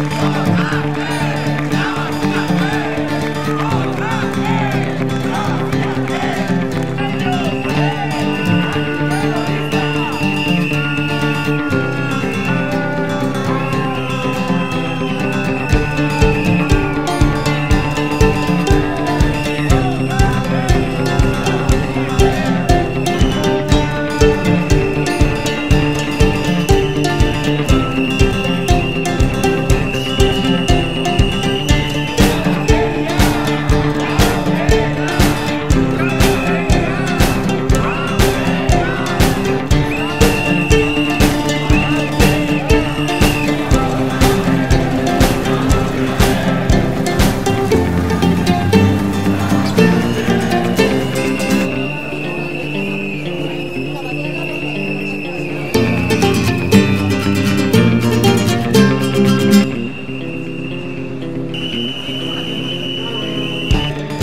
Amen.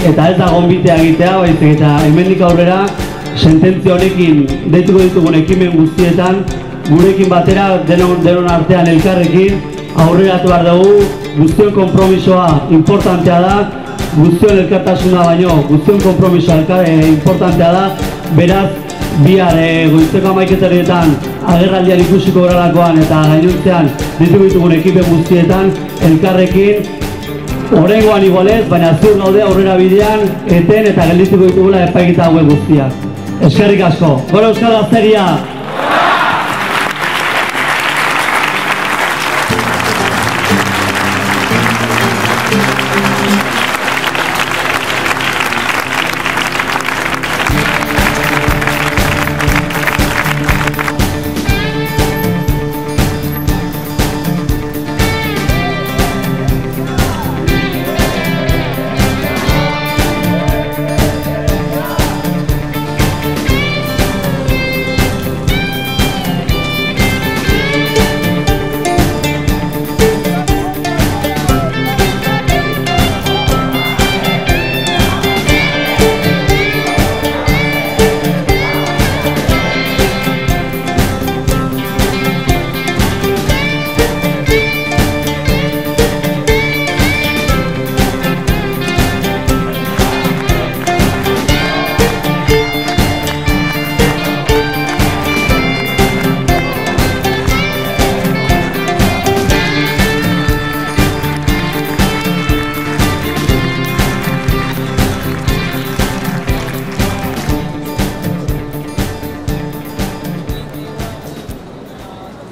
Eta ez da gonbitea egitea, baizik eta hemendik aurrera sententzia honekin deituko ditugun ekimen guztietan gurekin batera denon, denon artean elkarrekin aurreratu behar dugu. Guztion konpromisoa importantea da guztion elkartasuna baino guztion konpromisoa elkar, eh, importantea da. Beraz bihar e, goizteko amaiketarietan agerraldian ikusiko goralakoan eta gainuntzean ditugu ditugun ekipen guztietan elkarrekin Horrengoan igualez, baina ziur gaude aurrera bidean, eten eta geldituko ditugula epaikita hauek guztiak. Eskerrik asko. Gora Euskal Gazteria!